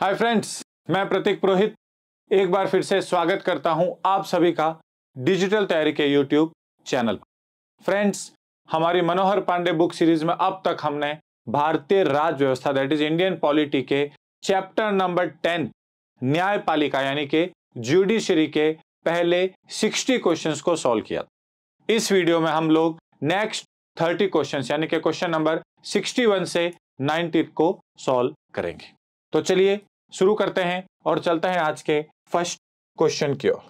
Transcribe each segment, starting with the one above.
Hi friends मैं प्रतीक पुरोहित। एक बार फिर से स्वागत करता हूँ आप सभी का डिजिटल तैयारी के यूट्यूब चैनल फ्रेंड्स हमारी मनोहर पांडे बुक सीरीज़ में अब तक हमने भारतीय राज व्यवस्था दैट इज़ इंडियन पॉलिटी के चैप्टर नंबर टेन न्यायपालिका, यानी कि जुडिशरी के पहले सिक्सटी क्वेश्चन को सॉल्व किया इस वीडियो में हम लोग नेक्स्ट थर्टी क्वेश्चन यानी कि क्वेश्चन नंबर 61 से 90 को सॉल्व करेंगे। तो चलिए शुरू करते हैं और चलते हैं आज के फ़र्स्ट क्वेश्चन की ओर।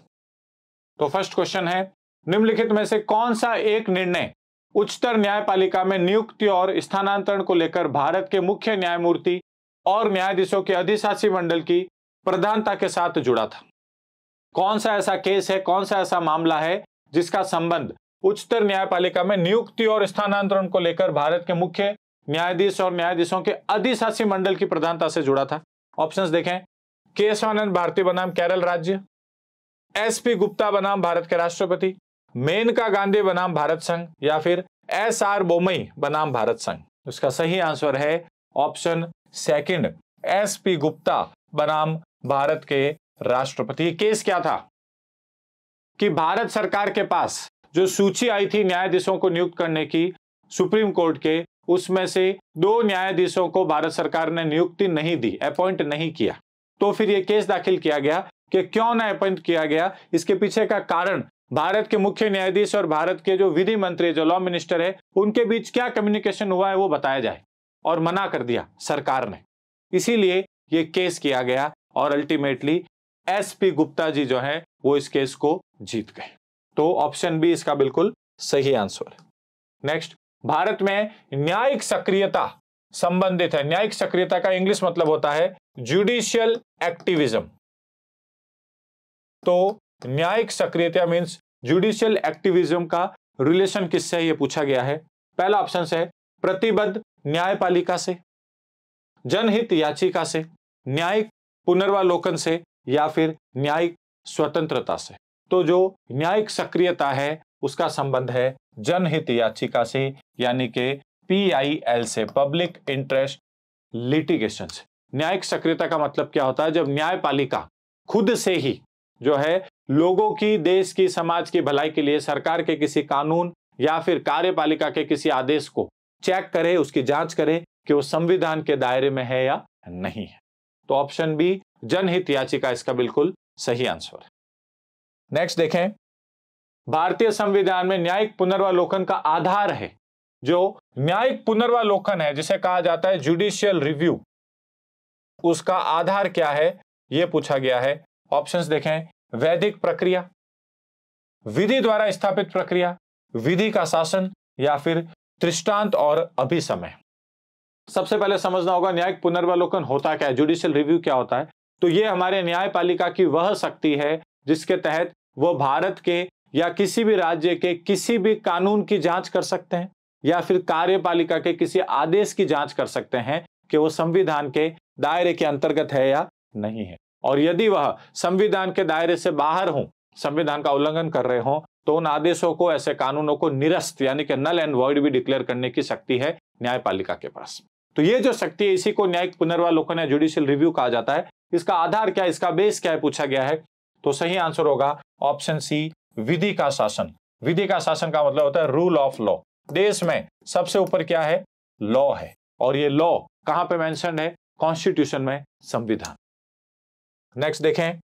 तो फ़र्स्ट क्वेश्चन है, निम्नलिखित में से कौन सा एक निर्णय उच्चतर न्यायपालिका में नियुक्ति और स्थानांतरण को लेकर भारत के मुख्य न्यायमूर्ति और न्यायाधीशों के अधिशासी मंडल की प्रधानता के साथ जुड़ा था? कौन सा ऐसा केस है, कौन सा ऐसा मामला है जिसका संबंध उच्चतर न्यायपालिका में नियुक्ति और स्थानांतरण को लेकर भारत के मुख्य न्यायाधीश और न्यायाधीशों के अधिशासी मंडल की प्रधानता से जुड़ा था? ऑप्शंस देखें। केशवानंद भारती बनाम केरल राज्य एसपी गुप्ता बनाम भारत के राष्ट्रपति। मेनका गांधी बनाम भारत संघ या फिर एस आर बोमई बनाम भारत संघ उसका सही आंसर है option second. S P Gupta बनाम भारत के राष्ट्रपति। केस क्या था? कि भारत सरकार के पास जो सूची आई थी न्यायाधीशों को नियुक्त करने की सुप्रीम कोर्ट के उसमें से दो न्यायाधीशों को भारत सरकार ने नियुक्ति नहीं दी अपॉइंट नहीं किया। तो फिर यह केस दाखिल किया गया कि क्यों ना अपॉइंट किया गया, इसके पीछे का कारण, भारत के मुख्य न्यायाधीश और भारत के जो विधि मंत्री, जो लॉ मिनिस्टर है, उनके बीच क्या कम्युनिकेशन हुआ है वो बताया जाए, और मना कर दिया सरकार ने। इसीलिए ये केस किया गया और अल्टीमेटली एसपी गुप्ता जी जो है, वो इस केस को जीत गए। तो ऑप्शन बी इसका बिल्कुल सही आंसर है। नेक्स्ट भारत में न्यायिक सक्रियता संबंधित है। न्यायिक सक्रियता का इंग्लिश मतलब होता है जुडिशियल एक्टिविज्म तो न्यायिक सक्रियता मीन्स जुडिशियल एक्टिविज्म का रिलेशन किससे यह पूछा गया है। पहला ऑप्शन है, प्रतिबद्ध न्यायपालिका से, जनहित याचिका से, न्यायिक पुनर्वालोकन से या फिर न्यायिक स्वतंत्रता से। तो जो न्यायिक सक्रियता है उसका संबंध है जनहित याचिका से, यानी कि पीआईएल से पब्लिक इंटरेस्ट लिटिगेशन से न्यायिक सक्रियता का मतलब क्या होता है? जब न्यायपालिका खुद से ही जो है लोगों की, देश की, समाज की भलाई के लिए सरकार के किसी कानून या फिर कार्यपालिका के किसी आदेश को चेक करे, उसकी जाँच करे कि वो संविधान के दायरे में है या नहीं है। तो ऑप्शन बी, जनहित याचिका, इसका बिल्कुल सही आंसर। है नेक्स्ट देखें। भारतीय संविधान में न्यायिक पुनर्वालोकन का आधार है, जो न्यायिक पुनर्वालोकन है, जिसे कहा जाता है जुडिशियल रिव्यू उसका आधार क्या है यह पूछा गया है। ऑप्शंस देखें, वैदिक प्रक्रिया, विधि द्वारा स्थापित प्रक्रिया, विधि का शासन, या फिर दृष्टांत और अभिसमय। सबसे पहले समझना होगा, न्यायिक पुनर्वालोकन होता क्या है जुडिशियल रिव्यू क्या होता है। तो यह हमारे न्यायपालिका की वह शक्ति है, जिसके तहत वो भारत के या किसी भी राज्य के किसी भी कानून की जाँच कर सकते हैं, या फिर कार्यपालिका के किसी आदेश की जाँच कर सकते हैं कि वो संविधान के दायरे के अंतर्गत है या नहीं है। और यदि वह संविधान के दायरे से बाहर हो, संविधान का उल्लंघन कर रहे हो तो उन आदेशों को, ऐसे कानूनों को निरस्त, यानी कि नल एंड वॉइड भी डिक्लेयर करने की शक्ति है न्यायपालिका के पास। तो ये जो शक्ति है, इसी को न्यायिक पुनर्वालोकन या जुडिशियल रिव्यू कहा जाता है। इसका आधार क्या है, इसका बेस क्या है, पूछा गया है। तो सही आंसर होगा ऑप्शन सी विधि का शासन। विधि का शासन का मतलब होता है रूल ऑफ़ लॉ देश में सबसे ऊपर क्या है? लॉ है। और ये लॉ कहाँ पे मेंशन है? कॉन्स्टिट्यूशन में संविधान। नेक्स्ट देखें।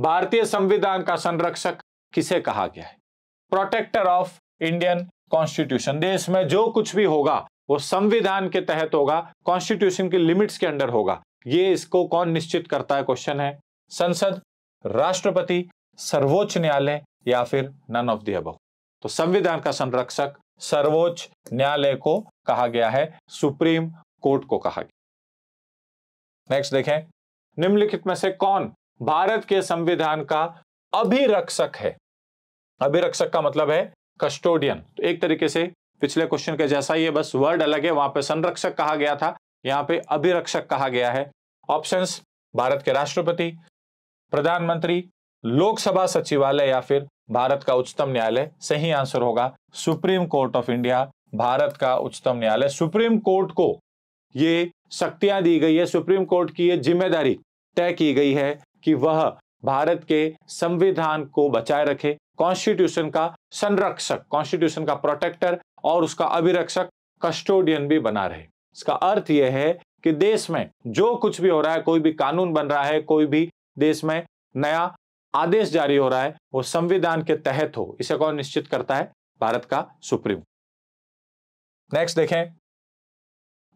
भारतीय संविधान का संरक्षक किसे कहा गया है? प्रोटेक्टर ऑफ़ इंडियन कॉन्स्टिट्यूशन देश में जो कुछ भी होगा, वो संविधान के तहत होगा कॉन्स्टिट्यूशन की लिमिट्स के अंडर होगा। ये इसको कौन निश्चित करता है? क्वेश्चन है। संसद, राष्ट्रपति सर्वोच्च न्यायालय या फिर नन ऑफ़ दी अबव तो संविधान का संरक्षक सर्वोच्च न्यायालय को कहा गया है, सुप्रीम कोर्ट को कहा गया। नेक्स्ट देखें, निम्नलिखित में से कौन भारत के संविधान का अभिरक्षक है? अभिरक्षक का मतलब है कस्टोडियन तो एक तरीके से पिछले क्वेश्चन के जैसा ही है, बस वर्ड अलग है, वहाँ पे संरक्षक कहा गया था, यहाँ पे अभिरक्षक कहा गया है। ऑप्शंस भारत के राष्ट्रपति, प्रधानमंत्री लोकसभा सचिवालय या फिर भारत का उच्चतम न्यायालय? सही आंसर होगा supreme court of India, Bharat का उच्चतम न्यायालय। सुप्रीम कोर्ट को ये शक्तियाँ दी गई है, सुप्रीम कोर्ट की यह ज़िम्मेदारी तय की गई है कि वह भारत के संविधान को बचाए रखे कॉन्स्टिट्यूशन का संरक्षक कॉन्स्टिट्यूशन का प्रोटेक्टर और उसका अभिरक्षक कस्टोडियन भी बना रहे। इसका अर्थ यह है कि देश में जो कुछ भी हो रहा है, कोई भी कानून बन रहा है, कोई भी देश में नया आदेश जारी हो रहा है, वो संविधान के तहत हो, इसे कौन निश्चित करता है? भारत का सुप्रीम। नेक्स्ट देखें।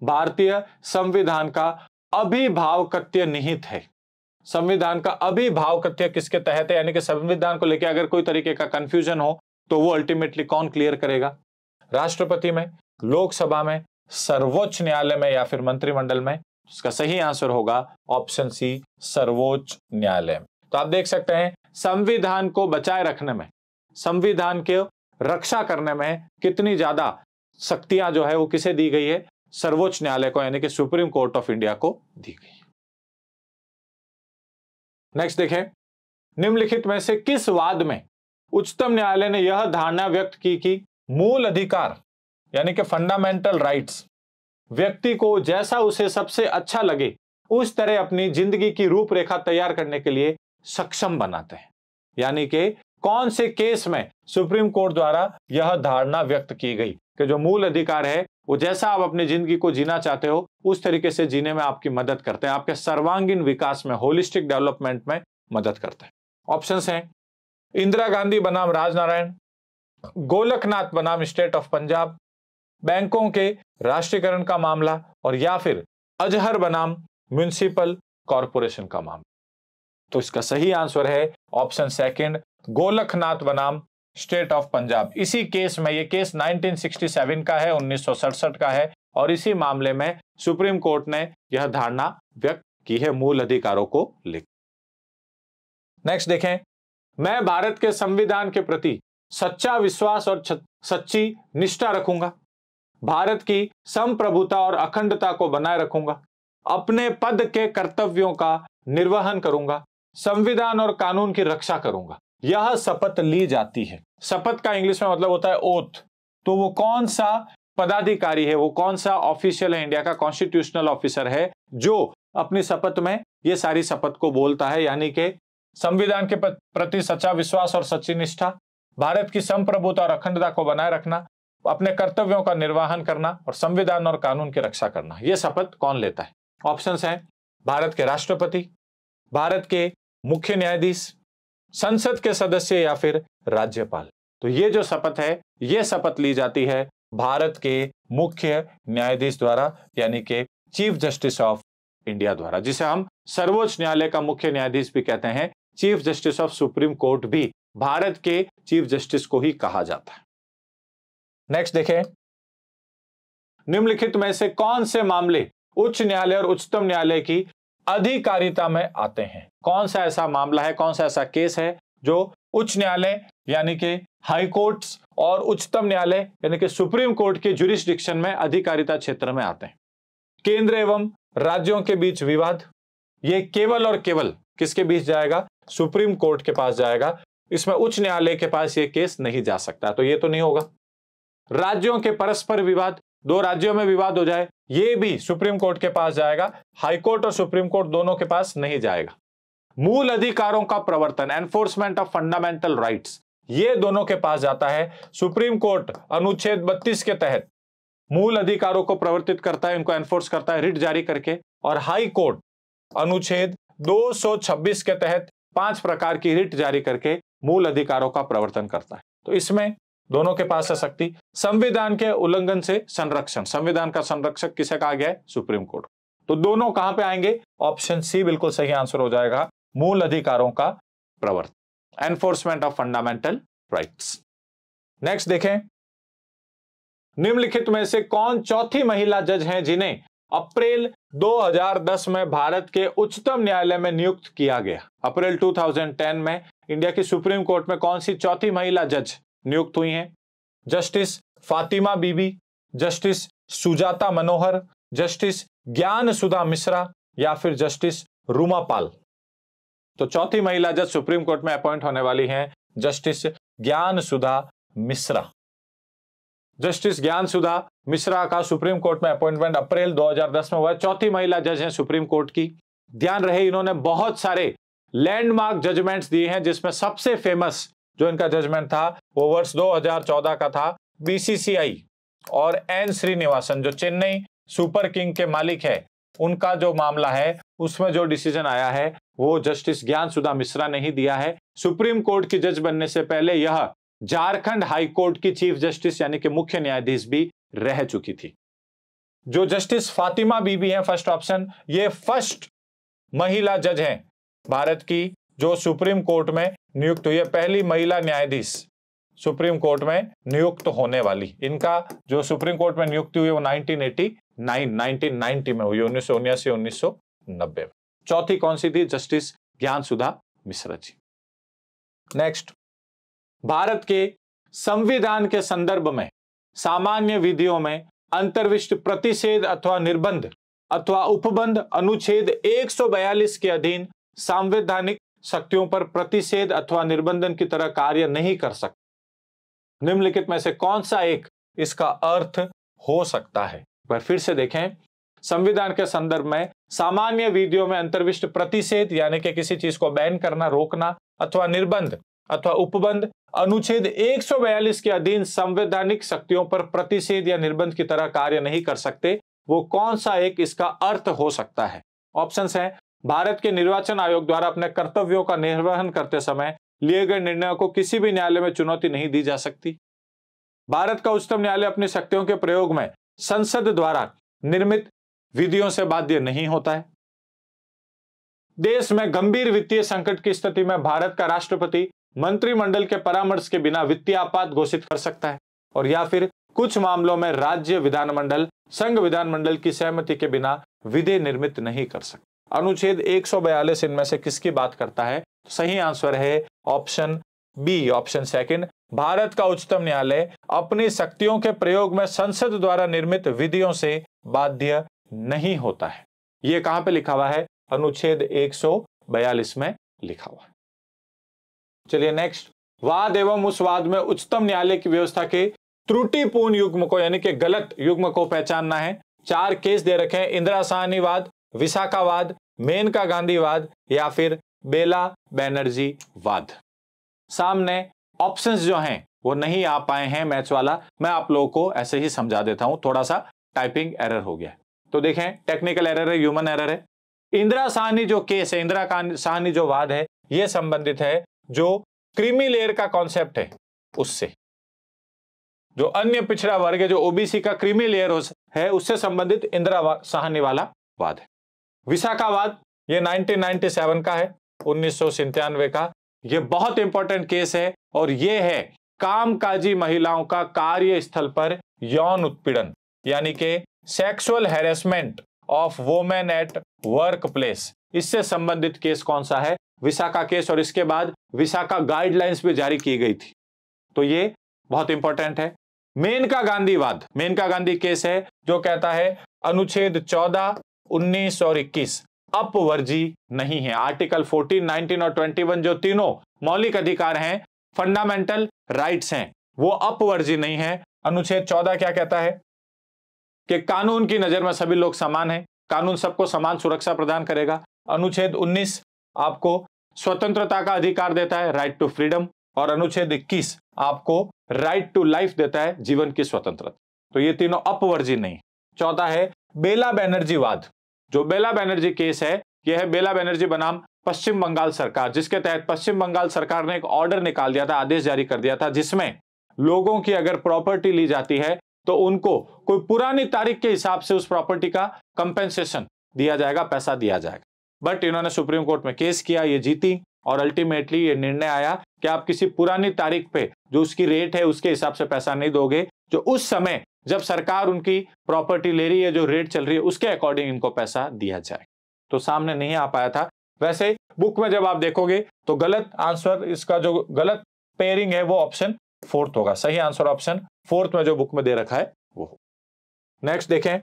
भारतीय संविधान का अभिभावकत्य निहित है। संविधान का अभिभावकत्य किसके तहत है? यानी कि संविधान को लेकर अगर कोई तरीके का कंफ्यूजन हो तो वो अल्टीमेटली कौन क्लियर करेगा? राष्ट्रपति में, लोकसभा में, सर्वोच्च न्यायालय में या फिर मंत्रिमंडल में? इसका सही आंसर होगा ऑप्शन सी सर्वोच्च न्यायालय में। तो आप देख सकते हैं, संविधान को बचाए रखने में, संविधान के रक्षा करने में कितनी ज़्यादा शक्तियाँ जो है वो किसे दी गई है? सर्वोच्च न्यायालय को, यानी कि सुप्रीम कोर्ट ऑफ़ इंडिया को दी गई नेक्स्ट देखें, निम्नलिखित में से किस वाद में उच्चतम न्यायालय ने यह धारणा व्यक्त की कि मूल अधिकार, यानी कि फंडामेंटल राइट्स व्यक्ति को जैसा उसे सबसे अच्छा लगे, उस तरह अपनी ज़िंदगी की रूपरेखा तैयार करने के लिए सक्षम बनाते हैं। यानी कि कौन से केस में सुप्रीम कोर्ट द्वारा यह धारणा व्यक्त की गई कि जो मूल अधिकार है, वो जैसा आप अपनी ज़िंदगी को जीना चाहते हो, उस तरीके से जीने में आपकी मदद करते हैं। आपके सर्वांगीण विकास में, होलिस्टिक डेवलपमेंट में मदद करते हैं। ऑप्शन हैं, इंदिरा गांधी बनाम राजनारायण, गोलकनाथ बनाम स्टेट ऑफ़ पंजाब, बैंकों के राष्ट्रीयकरण का मामला, और या फिर अजहर बनाम म्यूनिसिपल कॉरपोरेशन का मामला। तो इसका सही आंसर है ऑप्शन सेकंड, गोलखनाथ बनाम, स्टेट ऑफ़ पंजाब। इसी केस में, ये केस 1967 का है, उन्नीस सौ सड़सठ का है, और इसी मामले में सुप्रीम कोर्ट ने यह धारणा व्यक्त की है मूल अधिकारों को लेकर। नेक्स्ट देखें, मैं भारत के संविधान के प्रति सच्चा विश्वास और सच्ची निष्ठा रखूँगा। भारत की संप्रभुता और अखंडता को बनाए रखूँगा। अपने पद के कर्तव्यों का निर्वहन करूँगा। संविधान और कानून की रक्षा करूँगा। यह शपथ ली जाती है। शपथ का इंग्लिश में मतलब होता है ओथ तो वो कौन सा पदाधिकारी है? वो कौन सा ऑफिशियल है? इंडिया का कॉन्स्टिट्यूशनल ऑफिसर है जो अपनी शपथ में ये सारी शपथ को बोलता है, यानी कि संविधान के प्रति सच्चा विश्वास और सच्ची निष्ठा, भारत की संप्रभुता और अखंडता को बनाए रखना, अपने कर्तव्यों का निर्वाहन करना और संविधान और कानून की रक्षा करना। यह शपथ कौन लेता है? ऑप्शन है, भारत के राष्ट्रपति, भारत के मुख्य न्यायाधीश, संसद के सदस्य या फिर राज्यपाल। तो ये जो शपथ है, ये शपथ ली जाती है भारत के मुख्य न्यायाधीश द्वारा, यानी कि चीफ जस्टिस ऑफ़ इंडिया द्वारा, जिसे हम सर्वोच्च न्यायालय का मुख्य न्यायाधीश भी कहते हैं। Chief justice of supreme court भी भारत के चीफ जस्टिस को ही कहा जाता है। नेक्स्ट देखें। निम्नलिखित में से कौन से मामले उच्च न्यायालय और उच्चतम न्यायालय की अधिकारिता में आते हैं। कौन सा ऐसा मामला है, कौन सा ऐसा केस है, जो उच्च न्यायालय, यानी कि हाई कोर्ट्स और उच्चतम न्यायालय, यानी कि सुप्रीम कोर्ट के जुरिस्डिक्शन में अधिकारिता क्षेत्र में आते हैं। केंद्र एवं राज्यों के बीच विवाद, ये केवल और केवल किसके बीच जाएगा? सुप्रीम कोर्ट के पास जाएगा। इसमें उच्च न्यायालय के पास ये केस नहीं जा सकता तो ये तो नहीं होगा। राज्यों के परस्पर विवाद दो राज्यों में विवाद हो जाए, ये भी सुप्रीम कोर्ट के पास जाएगा, हाई कोर्ट और सुप्रीम कोर्ट दोनों के पास नहीं जाएगा। मूल अधिकारों का प्रवर्तन एनफोर्समेंट ऑफ़ फंडामेंटल राइट्स ये दोनों के पास जाता है। सुप्रीम कोर्ट अनुच्छेद 32 के तहत मूल अधिकारों को प्रवर्तित करता है इनको एनफोर्स करता है रिट जारी करके, और हाई कोर्ट अनुच्छेद 226 के तहत पाँच प्रकार की रिट जारी करके मूल अधिकारों का प्रवर्तन करता है। तो इसमें दोनों के पास है शक्ति। संविधान के उल्लंघन से संरक्षण। संविधान का संरक्षक किसे कहा गया है? Supreme court. तो दोनों कहाँ पे आएँगे? ऑप्शन सी बिल्कुल सही आंसर हो जाएगा। मूल अधिकारों का प्रवर्तन enforcement of fundamental rights. Next देखें। निम्नलिखित में से कौन चौथी महिला जज हैं जिन्हें अप्रैल 2010 में भारत के उच्चतम न्यायालय में नियुक्त किया गया? अप्रैल 2010 में इंडिया की सुप्रीम कोर्ट में कौन सी चौथी महिला जज नियुक्त हुई हैं। Justice Fatima Bibi, justice Sujata Manohar, justice Gyan Sudha Mishra या फिर जस्टिस रूमा पाल। तो चौथी महिला जज सुप्रीम कोर्ट में अपॉइंट होने वाली हैं जस्टिस ज्ञान सुधा मिश्रा। जस्टिस ज्ञान सुधा मिश्रा का सुप्रीम कोर्ट में अपॉइंटमेंट अप्रैल 2010 में हुआ है। चौथी महिला जज हैं सुप्रीम कोर्ट की। ध्यान रहे, इन्होंने बहुत सारे लैंडमार्क जजमेंट्स दिए हैं जिसमें सबसे फ़ेमस जो इनका जजमेंट था, वो वर्ष 2014 का था बीसीसीआई और एन श्रीनिवासन, जो चेन्नई सुपर किंग के मालिक है, उनका जो मामला है, उसमें जो डिसीज़न आया है, वो जस्टिस ज्ञान सुधा मिश्रा ने ही दिया है। सुप्रीम कोर्ट की जज बनने से पहले यह झारखंड हाई कोर्ट की चीफ जस्टिस, यानी कि मुख्य न्यायाधीश भी रह चुकी थी। जो जस्टिस फातिमा बीबी हैं फ़र्स्ट ऑप्शन ये फ़र्स्ट महिला जज हैं, भारत की जो सुप्रीम कोर्ट में नियुक्त हुई है, पहली महिला न्यायाधीश सुप्रीम कोर्ट में नियुक्त होने वाली। इनका जो सुप्रीम कोर्ट में नियुक्ति हुई वो 1989 1990 में हुई उन्नीस सौ उन्यासी, उन्नीस सौ नब्बे चौथी कौन सी थी? जस्टिस ज्ञान सुधा मिश्रा जी। नेक्स्ट। भारत के संविधान के संदर्भ में, सामान्य विधियों में अंतर्विष्ट प्रतिषेध अथवा निर्बंध अथवा उपबंध अनुच्छेद 142 के अधीन संवैधानिक शक्तियों पर प्रतिषेध अथवा निर्बंधन की तरह कार्य नहीं कर सकते। निम्नलिखित में से कौन सा एक इसका अर्थ हो सकता है? पर फिर से देखें। संविधान के संदर्भ में सामान्य विधियों में अंतर्विष्ट प्रतिषेध, यानी कि किसी चीज़ को बैन करना, रोकना, अथवा निर्बंध, अथवा उपबंध, अनुच्छेद 142 के अधीन संवैधानिक शक्तियों पर प्रतिषेध या निर्बंध की तरह कार्य नहीं कर सकते। वो कौन सा एक इसका अर्थ हो सकता है? ऑप्शंस हैं भारत के निर्वाचन आयोग द्वारा अपने कर्तव्यों का निर्वहन करते समय लिए गए निर्णयों को किसी भी न्यायालय में चुनौती नहीं दी जा सकती। भारत का उच्चतम न्यायालय अपनी शक्तियों के प्रयोग में संसद द्वारा निर्मित विधियों से बाध्य नहीं होता है। देश में गंभीर वित्तीय संकट की स्थिति में भारत का राष्ट्रपति मंत्रिमंडल के परामर्श के बिना वित्तीय आपात घोषित कर सकता है और या फिर कुछ मामलों में राज्य विधानमंडल, संघ विधानमंडल की सहमति के बिना विधि निर्मित नहीं कर सकता। अनुच्छेद 142 इनमें से किसकी बात करता है? सही आंसर है option B, option second. Bharat का उच्चतम न्यायालय अपनी शक्तियों के प्रयोग में संसद द्वारा निर्मित विधियों से बाध्य नहीं होता है। यह कहाँ पे लिखा हुआ है? अनुच्छेद 142 में लिखा हुआ है। चलिए नेक्स्ट वाद एवं उस वाद में उच्चतम न्यायालय की व्यवस्था के त्रुटिपूर्ण युग्म को, यानी कि गलत युग्म को पहचानना है। चार केस दे रखे हैं। इंदिरा साहनी वाद विशाखावाद मेनका गांधीवाद या फिर बेला बैनर्जी वाद। सामने ऑप्शंस जो हैं, वो नहीं आ पाए हैं मैच वाला। मैं आप लोगों को ऐसे ही समझा देता हूँ थोड़ा सा टाइपिंग एरर हो गया। तो देखें टेक्निकल एरर है ह्यूमन एरर है। इंदिरा साहनी जो केस है, इंदिरा साहनी जो वाद है यह संबंधित है, जो क्रीमी लेयर का कॉन्सेप्ट है, उससे। जो अन्य पिछड़ा वर्ग है, जो ओबीसी का क्रीमी लेयर है, उससे संबंधित इंदिरा साहनी वाला वाद है। विशाखावाद ये 1997 का है उन्नीस का। ये बहुत इंपॉर्टेंट केस है और ये है कामकाजी महिलाओं का कार्य स्थल पर यौन उत्पीड़न यानी कि sexual harassment of women at work place इससे संबंधित केस कौन सा है? विशाखा केस और इसके बाद विशाखा गाइडलाइंस भी जारी की गई थी। तो ये बहुत इंपॉर्टेंट है। मेनका गांधीवाद मेनका गांधी केस है जो कहता है अनुच्छेद 14, 19 और 21 अपवर्जी नहीं है। आर्टिकल 14, 19 और 21 जो तीनों मौलिक अधिकार हैं फंडामेंटल राइट्स हैं वो अपवर्जी नहीं है। अनुच्छेद 14 क्या कहता है? कि कानून की नज़र में सभी लोग समान हैं। कानून सबको समान सुरक्षा प्रदान करेगा। अनुच्छेद 19 आपको स्वतंत्रता का अधिकार देता है राइट टू फ्रीडम और अनुच्छेद 21 आपको राइट टू लाइफ देता है जीवन की स्वतंत्रता। तो ये तीनों अपवर्जी नहीं। चौथा है बेला बैनर्जी वाद जो बेला बैनर्जी केस है, यह है बेला बैनर्जी बनाम पश्चिम बंगाल सरकार, जिसके तहत पश्चिम बंगाल सरकार ने एक ऑर्डर निकाल दिया था, आदेश जारी कर दिया था, जिसमें लोगों की अगर प्रॉपर्टी ली जाती है तो उनको कोई पुरानी तारीख के हिसाब से उस प्रॉपर्टी का कंपेंसेशन दिया जाएगा, पैसा दिया जाएगा। बट इन्होंने सुप्रीम कोर्ट में केस किया, ये जीती और अल्टीमेटली ये निर्णय आया कि आप किसी पुरानी तारीख पे जो उसकी रेट है, उसके हिसाब से पैसा नहीं दोगे जो उस समय जब सरकार उनकी प्रॉपर्टी ले रही है, जो रेट चल रही है, उसके अकॉर्डिंग इनको पैसा दिया जाए। तो सामने नहीं आ पाया था। वैसे बुक में जब आप देखोगे तो गलत आंसर इसका जो गलत पेयरिंग है, वो ऑप्शन फोर्थ होगा। सही आंसर ऑप्शन फोर्थ में जो बुक में दे रखा है, वो नेक्स्ट देखें।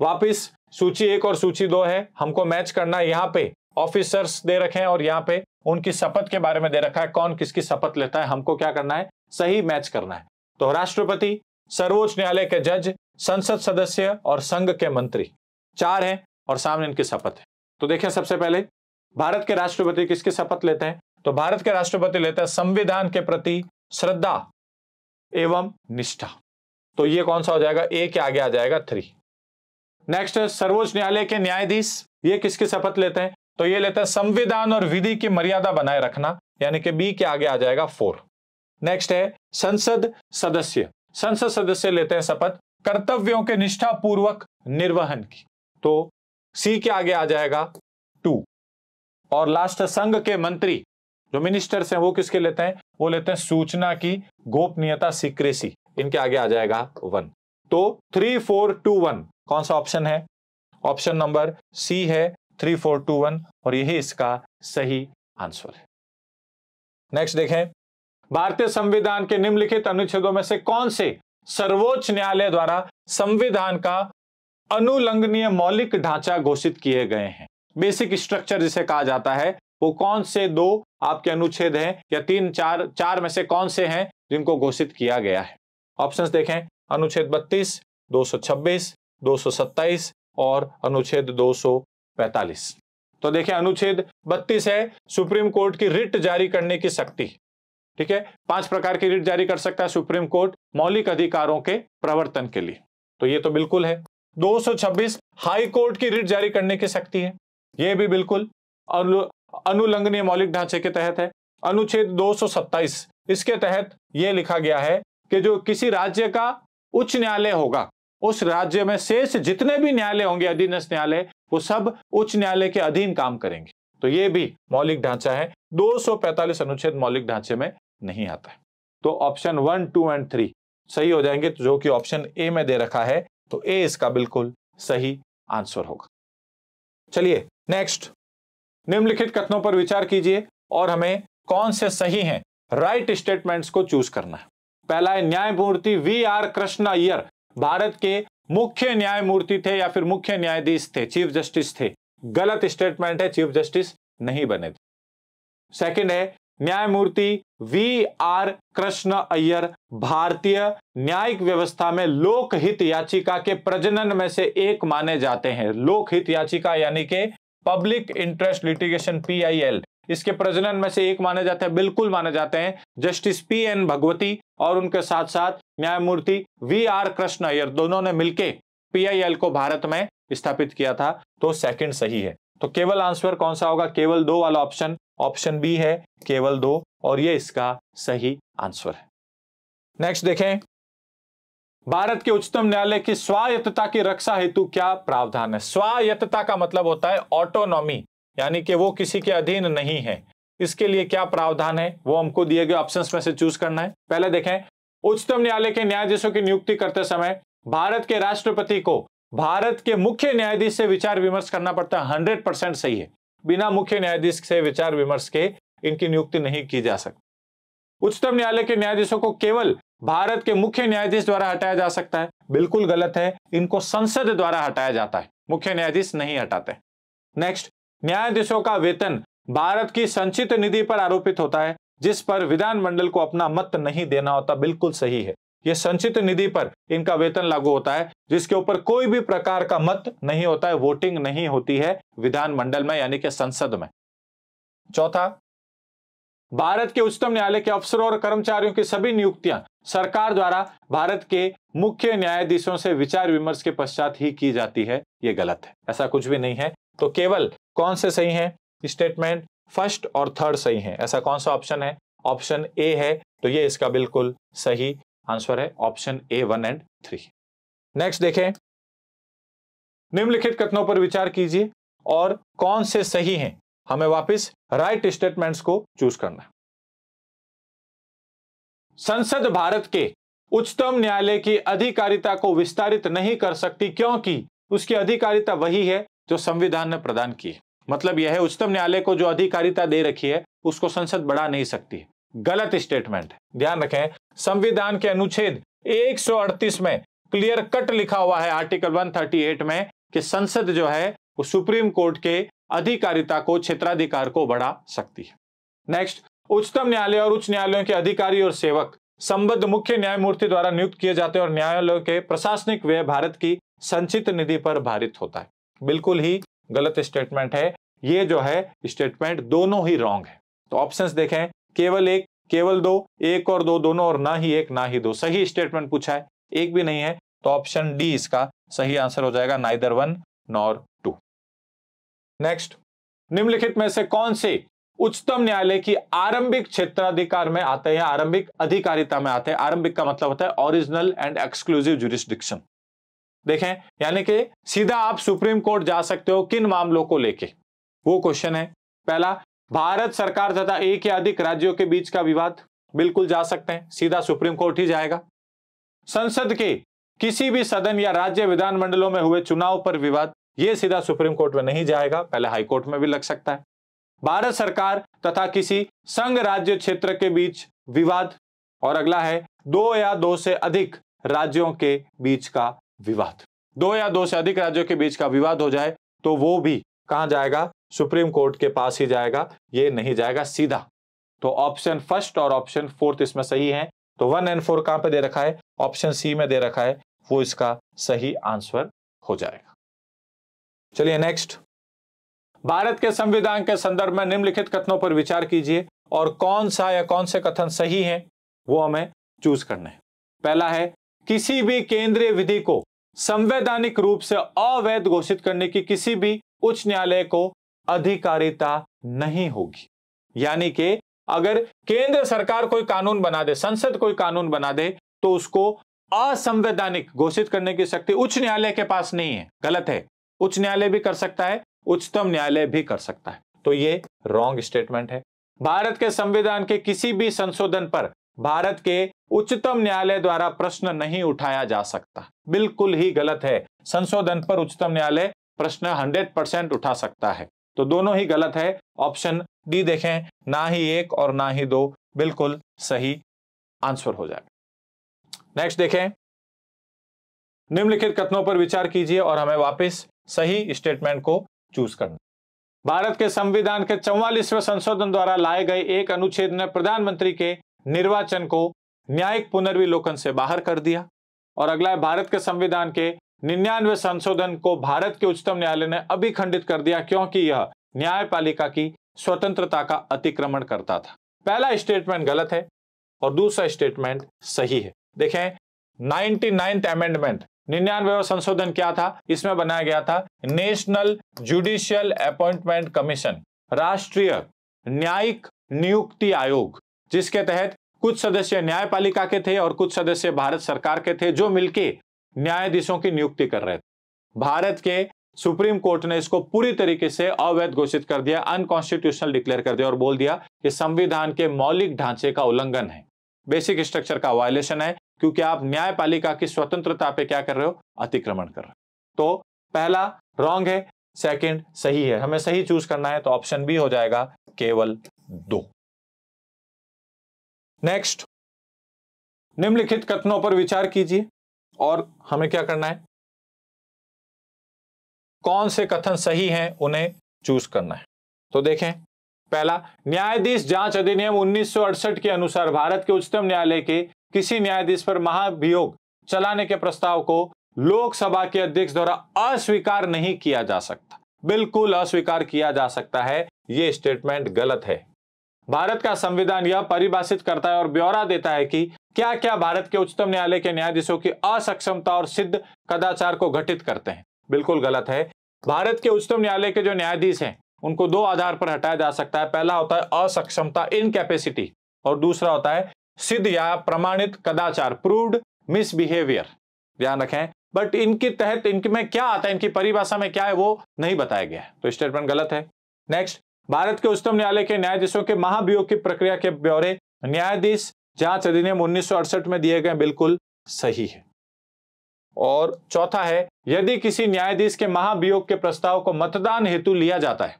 वापिस सूची एक और सूची दो है। हमको मैच करना यहाँ पे ऑफिसर्स दे रखे हैं और यहाँ पे उनकी शपथ के बारे में दे रखा है। कौन किसकी शपथ लेता है, हमको क्या करना है? सही मैच करना है। तो राष्ट्रपति, सर्वोच्च न्यायालय के जज, संसद सदस्य और संघ के मंत्री। चार हैं और सामने इनकी शपथ है। तो देखिए सबसे पहले, भारत के राष्ट्रपति किसकी शपथ लेते हैं? तो भारत के राष्ट्रपति लेते हैं संविधान के प्रति श्रद्धा एवं निष्ठा। तो ये कौन सा हो जाएगा? ए के आगे आ जाएगा थ्री। नेक्स्ट, सर्वोच्च न्यायालय के न्यायाधीश, ये किसकी शपथ लेते हैं? तो ये लेते हैं संविधान और विधि की मर्यादा बनाए रखना, यानी कि बी के आगे आ जाएगा फोर। नेक्स्ट है, संसद सदस्य। संसद सदस्य लेते हैं शपथ, कर्तव्यों के निष्ठापूर्वक निर्वहन की। तो सी के आगे आ जाएगा टू और लास्ट संघ के मंत्री। जो मिनिस्टर्स हैं, वो किसके लेते हैं? वो लेते हैं सूचना की गोपनीयता सीक्रेसी इनके आगे आ जाएगा वन तो थ्री फोर टू वन कौन सा ऑप्शन है? ऑप्शन नंबर सी है थ्री फोर टू वन और यही इसका सही आंसर है। नेक्स्ट देखें। भारतीय संविधान के निम्नलिखित अनुच्छेदों में से कौन से सर्वोच्च न्यायालय द्वारा संविधान का अनुलंघनीय मौलिक ढांचा घोषित किए गए हैं? बेसिक स्ट्रक्चर जिसे कहा जाता है वो कौन से दो आपके अनुच्छेद हैं या तीन चार चार में से कौन से हैं जिनको घोषित किया गया है? ऑप्शंस देखें। अनुच्छेद 32, 226, 227 और अनुच्छेद 245 तो देखें अनुच्छेद 32 है सुप्रीम कोर्ट की रिट जारी करने की शक्ति। ठीक है? पाँच प्रकार की रिट जारी कर सकता है सुप्रीम कोर्ट मौलिक अधिकारों के प्रवर्तन के लिए। तो ये तो बिल्कुल है। 226 हाई कोर्ट की रिट जारी करने की शक्ति है। यह भी बिल्कुल अनुलंघनीय मौलिक ढांचे के तहत है। अनुच्छेद 227 इसके तहत यह लिखा गया है कि जो किसी राज्य का उच्च न्यायालय होगा, उस राज्य में शेष जितने भी न्यायालय होंगे, अधीनस्थ न्यायालय, वो सब उच्च न्यायालय के अधीन काम करेंगे। तो ये भी मौलिक ढांचा है। 245 अनुच्छेद मौलिक ढांचे में नहीं आता तो option one two and three सही हो जाएँगे तो जो कि ऑप्शन ए में दे रखा है तो ए इसका बिल्कुल सही आंसर होगा। चलिए नेक्स्ट निम्नलिखित कथनों पर विचार कीजिए, और हमें कौन से सही हैं? राइट स्टेटमेंट्स को चूज़ करना है। पहला है, न्यायमूर्ति वी आर कृष्ण अय्यर, भारत के मुख्य न्यायमूर्ति थे या फिर मुख्य न्यायाधीश थे, चीफ जस्टिस थे। गलत स्टेटमेंट है, चीफ जस्टिस नहीं बने थे। सेकंड है न्यायमूर्ति वी आर कृष्ण अय्यर भारतीय न्यायिक व्यवस्था में लोकहित याचिका के प्रजनन में से एक माने जाते हैं। लोकहित याचिका यानी कि पब्लिक इंटरेस्ट लिटिगेशन पीआईएल इसके प्रजनन में से एक माने जाते हैं, बिल्कुल माने जाते हैं, जस्टिस पी एन भगवती और उनके साथ साथ न्यायमूर्ति वी आर कृष्ण अय्यर। दोनों ने मिलकर पीआईएल को भारत में स्थापित किया था तो सेकंड सही है। तो केवल आंसर कौन सा होगा? केवल दो वाला ऑप्शन ऑप्शन बी है, केवल दो, और ये इसका सही आंसर है। नेक्स्ट देखें। भारत के उच्चतम न्यायालय की स्वायत्तता की रक्षा हेतु क्या प्रावधान है? स्वायत्तता का मतलब होता है ऑटोनॉमी यानी कि वो किसी के अधीन नहीं है। इसके लिए क्या प्रावधान है? वो हमको दिए गए ऑप्शंस में से चूज़ करना है। पहले देखें। उच्चतम न्यायालय के न्यायाधीशों की नियुक्ति करते समय भारत के राष्ट्रपति को भारत के मुख्य न्यायाधीश से विचार विमर्श करना पड़ता है। हंड्रेड परसेंट सही है। बिना मुख्य न्यायाधीश से विचार विमर्श के इनकी नियुक्ति नहीं की जा सकती। उच्चतम न्यायालय के न्यायाधीशों को केवल भारत के मुख्य न्यायाधीश द्वारा हटाया जा सकता है। बिल्कुल गलत है, इनको संसद द्वारा हटाया जाता है। मुख्य न्यायाधीश नहीं हटाते। नेक्स्ट, न्यायाधीशों का वेतन भारत की संचित निधि पर आरोपित होता है, जिस पर विधानमंडल को अपना मत नहीं देना होता, बिल्कुल सही है। यह संचित निधि पर इनका वेतन लागू होता है, जिसके ऊपर कोई भी प्रकार का मत नहीं होता है, वोटिंग नहीं होती है विधानमंडल में, यानी कि संसद में। चौथा, भारत के उच्चतम न्यायालय के अफसरों और कर्मचारियों की सभी नियुक्तियाँ सरकार द्वारा भारत के मुख्य न्यायाधीशों से विचार विमर्श के पश्चात ही की जाती है। यह गलत है, ऐसा कुछ भी नहीं है। तो केवल कौन से सही है? स्टेटमेंट फ़र्स्ट और थर्ड सही है, ऐसा कौन सा ऑप्शन है? ऑप्शन ए है तो ये इसका बिल्कुल सही आंसर है option A one and three. Next देखें। निम्नलिखित कथनों पर विचार कीजिए और कौन से सही हैं? हमें वापस राइट स्टेटमेंट्स को चूज़ करना संसद भारत के उच्चतम न्यायालय की अधिकारिता को विस्तारित नहीं कर सकती क्योंकि उसकी अधिकारिता वही है जो संविधान ने प्रदान की है। मतलब यह है उच्चतम न्यायालय को जो अधिकारिता दे रखी है, उसको संसद बढ़ा नहीं सकती गलत स्टेटमेंट है। ध्यान रखें, संविधान के अनुच्छेद 138 में क्लियर कट लिखा हुआ है आर्टिकल 138 में कि संसद जो है, वो सुप्रीम कोर्ट के अधिकारिता को, क्षेत्राधिकार को बढ़ा सकती है। नेक्स्ट उच्चतम न्यायालय और उच्च न्यायालयों के अधिकारी और सेवक। संबद्ध मुख्य न्यायमूर्ति द्वारा नियुक्त किए जाते हैं और न्यायालयों के प्रशासनिक व्यय भारत की संचित निधि पर भारित होता है। बिल्कुल ही गलत स्टेटमेंट है। ये जो है स्टेटमेंट दोनों ही रॉन्ग है। तो ऑप्शंस देखें केवल एक, केवल दो, एक और दो, दोनों और ना ही एक, ना ही दो। सही स्टेटमेंट पूछा है। एक भी नहीं है तो ऑप्शन डी इसका सही आंसर हो जाएगा neither one nor two next निम्नलिखित में से कौन से उच्चतम न्यायालय की आरंभिक क्षेत्राधिकार में आते हैं, आरंभिक अधिकारिता में आते हैं? आरंभिक का मतलब होता है ओरिजिनल एंड एक्सक्लूसिव जुरिस्डिक्शन देखें, यानी कि सीधा आप सुप्रीम कोर्ट जा सकते हो किन मामलों को लेके? वो क्वेश्चन है। पहला भारत सरकार तथा एक या अधिक राज्यों के बीच का विवाद बिल्कुल जा सकते हैं, सीधा सुप्रीम कोर्ट ही जाएगा। संसद के किसी भी सदन या राज्य विधानमंडलों में हुए चुनाव पर विवाद, ये सीधा सुप्रीम कोर्ट में नहीं जाएगा, पहले हाई कोर्ट में भी लग सकता है। भारत सरकार तथा किसी संघ राज्य क्षेत्र के बीच विवाद, और अगला है दो या दो से अधिक राज्यों के बीच का विवाद। दो या दो से अधिक राज्यों के बीच का विवाद हो जाए तो वो भी कहाँ जाएगा? सुप्रीम कोर्ट के पास ही जाएगा, ये नहीं जाएगा सीधा। तो ऑप्शन फ़र्स्ट और ऑप्शन फोर्थ इसमें सही है। तो वन एंड फोर कहाँ पे दे रखा है? ऑप्शन सी में दे रखा है। वो इसका सही आंसर हो जाएगा। चलिए नेक्स्ट। भारत के संविधान के संदर्भ में निम्नलिखित कथनों पर विचार कीजिए और कौन सा या कौन से कथन सही है, वो हमें चूज़ करना है। पहला है, किसी भी केंद्रीय विधि को संवैधानिक रूप से अवैध घोषित करने की किसी भी उच्च न्यायालय को अधिकारिता नहीं होगी। यानी कि अगर केंद्र सरकार कोई कानून बना दे, संसद कोई कानून बना दे तो उसको असंवैधानिक घोषित करने की शक्ति उच्च न्यायालय के पास नहीं है। गलत है। उच्च न्यायालय भी कर सकता है, उच्चतम न्यायालय भी कर सकता है। तो ये रॉन्ग स्टेटमेंट है। भारत के संविधान के किसी भी संशोधन पर भारत के उच्चतम न्यायालय द्वारा प्रश्न नहीं उठाया जा सकता। बिल्कुल ही गलत है। संशोधन पर उच्चतम न्यायालय प्रश्न 100 परसेंट उठा सकता है। तो दोनों ही गलत है। ऑप्शन डी देखें, ना ही एक और ना ही दो, बिल्कुल सही आंसर हो जाएगा। नेक्स्ट देखें, निम्नलिखित कथनों पर विचार कीजिए और हमें वापस सही स्टेटमेंट को चूज़ करना। भारत के संविधान के चौवालीसवें संशोधन द्वारा लाए गए एक अनुच्छेद ने प्रधानमंत्री के निर्वाचन को न्यायिक पुनर्विलोकन से बाहर कर दिया और अगला है, भारत के संविधान के निन्यानवे संशोधन को भारत के उच्चतम न्यायालय ने अभी खंडित कर दिया क्योंकि यह न्यायपालिका की स्वतंत्रता का अतिक्रमण करता था। पहला स्टेटमेंट गलत है और दूसरा स्टेटमेंट सही है। देखें नाइनटी नाइन्थ अमेंडमेंट निन्यानवे संशोधन क्या था? इसमें बनाया गया था नेशनल जुडिशियल अपॉइंटमेंट कमीशन राष्ट्रीय न्यायिक नियुक्ति आयोग, जिसके तहत कुछ सदस्य न्यायपालिका के थे और कुछ सदस्य भारत सरकार के थे, जो मिलके न्यायाधीशों की नियुक्ति कर रहे थे। भारत के सुप्रीम कोर्ट ने इसको पूरी तरीके से अवैध घोषित कर दिया अनकॉन्स्टिट्यूशनल डिक्लेयर कर दिया और बोल दिया कि संविधान के मौलिक ढांचे का उल्लंघन है। बेसिक स्ट्रक्चर का वायलेशन है, क्योंकि आप न्यायपालिका की स्वतंत्रता पे क्या कर रहे हो? अतिक्रमण कर रहे हो। तो पहला रॉन्ग है। सेकंड सही है। हमें सही चूज़ करना है तो ऑप्शन बी हो जाएगा केवल दो। नेक्स्ट निम्नलिखित कथनों पर विचार कीजिए। और हमें क्या करना है? कौन से कथन सही हैं, उन्हें चूज़ करना है। तो देखें, पहला, न्यायाधीश जाँच अधिनियम उन्नीस सौ अड़सठ के अनुसार भारत के उच्चतम न्यायालय के किसी न्यायाधीश पर महाभियोग चलाने के प्रस्ताव को लोकसभा के अध्यक्ष द्वारा अस्वीकार नहीं किया जा सकता। बिल्कुल अस्वीकार किया जा सकता है यह स्टेटमेंट गलत है। भारत का संविधान यह परिभाषित करता है और ब्यौरा देता है कि क्या क्या भारत के उच्चतम न्यायालय के न्यायाधीशों की असक्षमता और सिद्ध कदाचार को घटित करते हैं। बिल्कुल गलत है। भारत के उच्चतम न्यायालय के जो न्यायाधीश हैं, उनको दो आधार पर हटाया जा सकता है। पहला होता है असक्षमता इनकैपेसिटी और दूसरा होता है सिद्ध या प्रमाणित कदाचार प्रूव्ड मिसबिहेवियर ध्यान रखें बट इनके तहत इनके में क्या आता है? इनकी परिभाषा में क्या है वो नहीं बताया गया तो स्टेटमेंट गलत है। नेक्स्ट भारत के उच्चतम न्यायालय के न्यायाधीशों के महाभियोग की प्रक्रिया के ब्यौरे न्यायाधीश जाँच अधिनियम उन्नीस सौ अड़सठ में दिए गए बिल्कुल सही है। और चौथा है, यदि किसी न्यायाधीश के महाभियोग के प्रस्ताव को मतदान हेतु लिया जाता है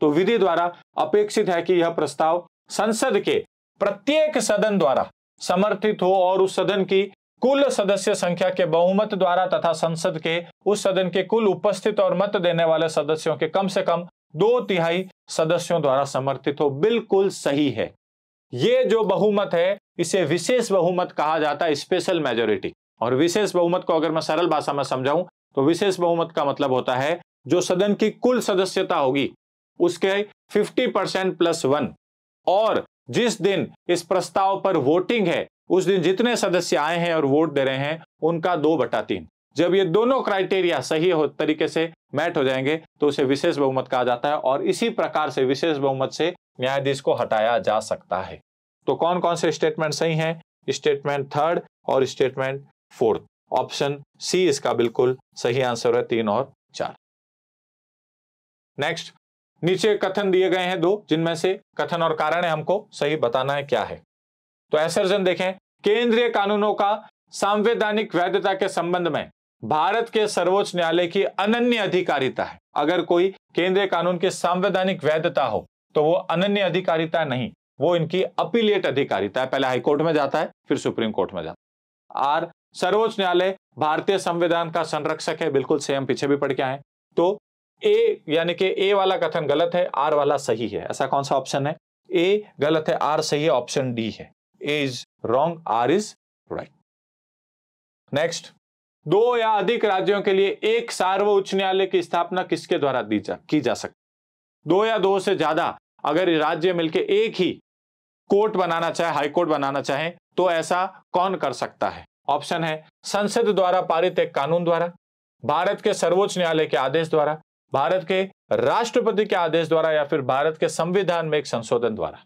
तो विधि द्वारा अपेक्षित है कि यह प्रस्ताव संसद के प्रत्येक सदन द्वारा समर्थित हो और उस सदन की कुल सदस्य संख्या के बहुमत द्वारा तथा संसद के उस सदन के कुल उपस्थित और मत देने वाले सदस्यों के कम से कम दो तिहाई सदस्यों द्वारा समर्थित हो, बिल्कुल सही है। ये जो बहुमत है, इसे विशेष बहुमत कहा जाता है स्पेशल मेजोरिटी और विशेष बहुमत को अगर मैं सरल भाषा में समझाऊं तो विशेष बहुमत का मतलब होता है, जो सदन की कुल सदस्यता होगी, उसके 50 परसेंट प्लस वन और जिस दिन इस प्रस्ताव पर वोटिंग है, उस दिन जितने सदस्य आए हैं और वोट दे रहे हैं, उनका दो बटा तीन। जब ये दोनों क्राइटेरिया सही हो तरीके से मैट हो जाएँगे तो उसे विशेष बहुमत कहा जाता है और इसी प्रकार से विशेष बहुमत से न्यायाधीश को हटाया जा सकता है। तो कौन कौन से स्टेटमेंट सही हैं? स्टेटमेंट थर्ड और स्टेटमेंट फोर्थ ऑप्शन सी इसका बिल्कुल सही आंसर है, तीन और चार। नेक्स्ट नीचे कथन दिए गए हैं दो, जिनमें से कथन और कारण है हमको सही बताना है क्या है। तो ऐसर्जन देखें, केंद्रीय कानूनों का संवैधानिक वैधता के संबंध में भारत के सर्वोच्च न्यायालय की अनन्य अधिकारिता है। अगर कोई केंद्रीय कानून की संवैधानिक वैधता हो तो वो अनन्य अधिकारिता नहीं, वो इनकी अपीलेट अधिकारिता है। पहले हाईकोर्ट में जाता है, फिर सुप्रीम कोर्ट में जाता है। आर, सर्वोच्च न्यायालय भारतीय संविधान का संरक्षक है, बिल्कुल सेम, पीछे भी पढ़ के आए तो ए, यानी कि ए वाला कथन गलत है, आर वाला सही है। ऐसा कौन सा ऑप्शन है? ए गलत है, आर सही है, ऑप्शन डी है। A is wrong, R is right. Next. दो या अधिक राज्यों के लिए एक सार्वोच्च न्यायालय की स्थापना किसके द्वारा दी जा, की जा सकती दो या दो से ज़्यादा, अगर राज्य मिलकर एक ही कोर्ट बनाना चाहे, हाई कोर्ट बनाना चाहे तो ऐसा कौन कर सकता है? ऑप्शन है, संसद द्वारा पारित एक कानून द्वारा, भारत के सर्वोच्च न्यायालय के आदेश द्वारा, भारत के राष्ट्रपति के आदेश द्वारा या फिर भारत के संविधान में एक संशोधन द्वारा।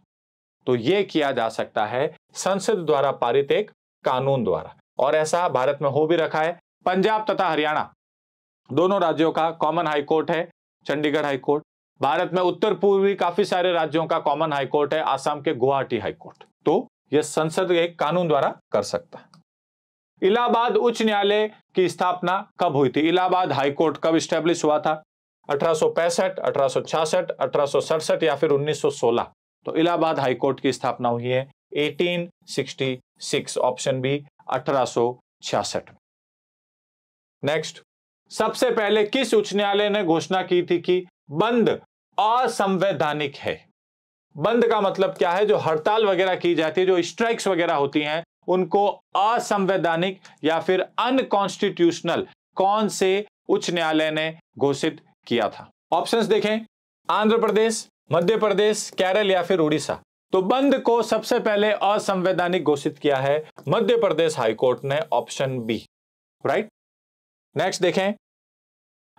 तो यह किया जा सकता है, संसद द्वारा पारित एक कानून द्वारा। और ऐसा भारत में हो भी रखा है पंजाब तथा हरियाणा, दोनों राज्यों का कॉमन हाई कोर्ट है, चंडीगढ़ हाई कोर्ट भारत में उत्तर पूर्वी काफ़ी सारे राज्यों का कॉमन हाई कोर्ट है, आसाम के गुवाहाटी हाई कोर्ट तो यह संसद एक कानून द्वारा कर सकता है। इलाहाबाद उच्च न्यायालय की स्थापना कब हुई थी? इलाहाबाद हाई कोर्ट कब स्टैब्लिश हुआ था? अठारह अठारह या फिर 1916 तो इलाहाबाद हाई कोर्ट की स्थापना हुई है 1866 ऑप्शन बी अठारह नेक्स्ट सबसे पहले किस उच्च न्यायालय ने घोषणा की थी कि बंद असंवैधानिक है? बंद का मतलब क्या है? जो हड़ताल वगैरह की जाती है, जो स्ट्राइक्स वगैरह होती हैं, उनको असंवैधानिक या फिर अनकॉन्स्टिट्यूशनल कौन से उच्च न्यायालय ने घोषित किया था? ऑप्शंस देखें। आंध्र प्रदेश, मध्य प्रदेश, केरल या फिर उड़ीसा। तो बंद को सबसे पहले असंवैधानिक घोषित किया है मध्य प्रदेश हाईकोर्ट ने ऑप्शन बी राइट नेक्स्ट देखें।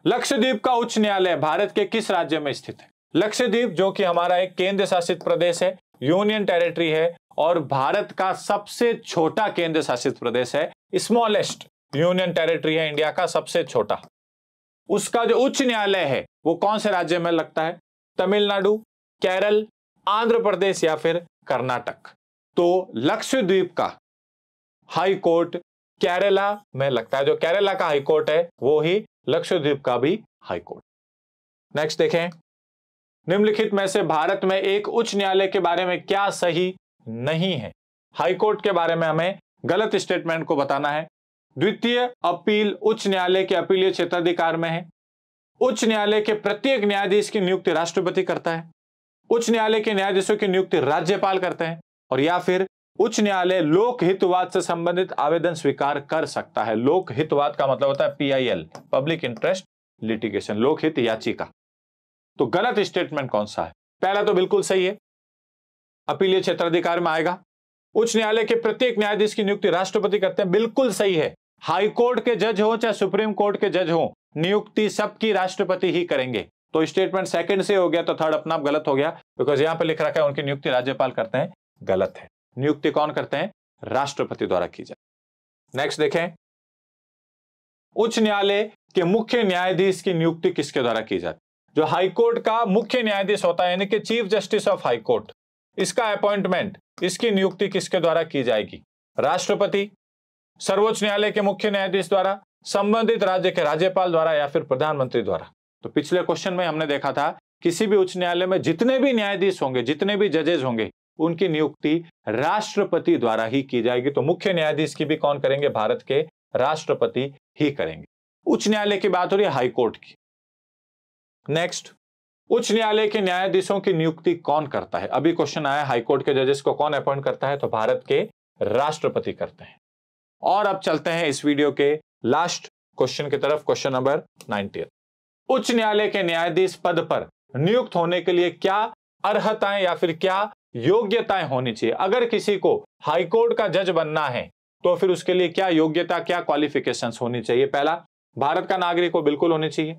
लक्षद्वीप का उच्च न्यायालय भारत के किस राज्य में स्थित है? लक्षद्वीप, जो कि हमारा एक केंद्र शासित प्रदेश है यूनियन टेरिटरी है, और भारत का सबसे छोटा केंद्र शासित प्रदेश है स्मॉलेस्ट यूनियन टेरिटरी है इंडिया का सबसे छोटा। उसका जो उच्च न्यायालय है, वो कौन से राज्य में लगता है? तमिलनाडु, केरल, आंध्र प्रदेश या फिर कर्नाटक। तो लक्षद्वीप का हाई कोर्ट केरला, में लगता है जो केरला का हाईकोर्ट है, वो ही लक्षद्वीप का भी हाईकोर्ट नेक्स्ट देखें. निम्नलिखित में से भारत में एक उच्च न्यायालय के बारे में क्या सही नहीं है? हाई कोर्ट के बारे में हमें गलत स्टेटमेंट को बताना है। द्वितीय अपील उच्च न्यायालय के अपीलीय क्षेत्राधिकार में है। उच्च न्यायालय के प्रत्येक न्यायाधीश की नियुक्ति राष्ट्रपति करता है। उच्च न्यायालय के न्यायाधीशों की नियुक्ति राज्यपाल करते हैं और या फिर उच्च न्यायालय लोक हितवाद से संबंधित आवेदन स्वीकार कर सकता है। लोक हितवाद का मतलब होता है पीआईएल पब्लिक इंटरेस्ट लिटिगेशन लोकहित याचिका। तो गलत स्टेटमेंट कौन सा है? पहला तो बिल्कुल सही है। अपीलीय क्षेत्राधिकार में आएगा। उच्च न्यायालय के प्रत्येक न्यायाधीश की नियुक्ति राष्ट्रपति करते हैं, बिल्कुल सही है। हाई कोर्ट के जज हो, चाहे सुप्रीम कोर्ट के जज हो, नियुक्ति सबकी राष्ट्रपति ही करेंगे। तो स्टेटमेंट सेकंड से हो गया तो थर्ड अपना गलत हो गया बिकॉज़ यहाँ पर लिख रखा है, उनकी नियुक्ति राज्यपाल करते हैं, गलत है। नियुक्ति कौन करते हैं? राष्ट्रपति द्वारा की जाए। नेक्स्ट देखें। उच्च न्यायालय के मुख्य न्यायाधीश की नियुक्ति किसके द्वारा की जाती जो हाईकोर्ट का मुख्य न्यायाधीश होता है, यानी कि chief justice of high court इसका अपॉइंटमेंट इसकी नियुक्ति किसके द्वारा की जाएगी? राष्ट्रपति, सर्वोच्च न्यायालय के मुख्य न्यायाधीश द्वारा, संबंधित राज्य के राज्यपाल द्वारा या फिर प्रधानमंत्री द्वारा? तो पिछले क्वेश्चन में हमने देखा था, किसी भी उच्च न्यायालय में जितने भी न्यायाधीश होंगे, जितने भी जजेज होंगे उनकी नियुक्ति राष्ट्रपति द्वारा ही की जाएगी। तो मुख्य न्यायाधीश की भी कौन करेंगे? भारत के राष्ट्रपति ही करेंगे। उच्च न्यायालय की बात हो रही है हाईकोर्ट की। नेक्स्ट उच्च न्यायालय के न्यायाधीशों की नियुक्ति कौन करता है? अभी क्वेश्चन आया, हाईकोर्ट के जजेस को कौन अपॉइंट करता है? तो भारत के राष्ट्रपति करते हैं। और अब चलते हैं इस वीडियो के लास्ट क्वेश्चन की तरफ़ क्वेश्चन नंबर नाइनटी उच्च न्यायालय के न्यायाधीश पद पर नियुक्त होने के लिए क्या अर्हताएँ या फिर क्या योग्यताएँ होनी चाहिए। अगर किसी को हाईकोर्ट का जज बनना है तो फिर उसके लिए क्या योग्यता, क्या क्वालिफिकेशन होनी चाहिए? पहला, भारत का नागरिक हो बिल्कुल होनी चाहिए।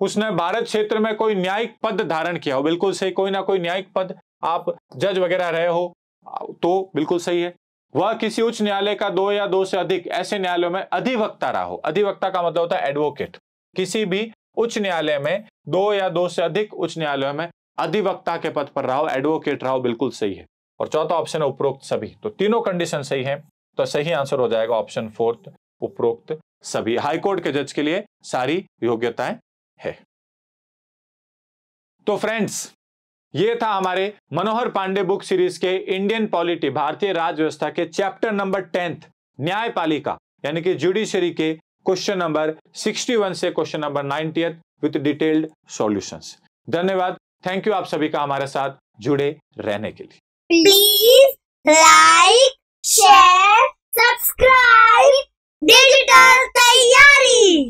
उसने भारत क्षेत्र में कोई न्यायिक पद धारण किया हो, बिल्कुल सही, कोई ना कोई न्यायिक पद, आप जज वगैरह रहे हो तो बिल्कुल सही है। वह किसी उच्च न्यायालय का दो या दो से अधिक ऐसे न्यायालयों में अधिवक्ता रहा हो। अधिवक्ता का मतलब होता है एडवोकेट किसी भी उच्च न्यायालय में दो या दो से अधिक उच्च न्यायालयों में अधिवक्ता के पद पर रहो एडवोकेट रहो, बिल्कुल सही है। और चौथा ऑप्शन है उपरोक्त सभी। तो तीनों कंडीशन सही है तो सही आंसर हो जाएगा ऑप्शन फोर्थ उपरोक्त सभी। हाईकोर्ट के जज के लिए सारी योग्यताएँ है। तो फ्रेंड्स ये था हमारे मनोहर पांडे बुक सीरीज़ के इंडियन पॉलिटी भारतीय राज्य व्यवस्था के चैप्टर नंबर टेंथ न्यायपालिका, यानी कि जुडिशरी के क्वेश्चन नंबर 61 से question number 90 with detailed solutions धन्यवाद। थैंक यू आप सभी का हमारे साथ जुड़े रहने के लिए। Please like share subscribe digital तैयारी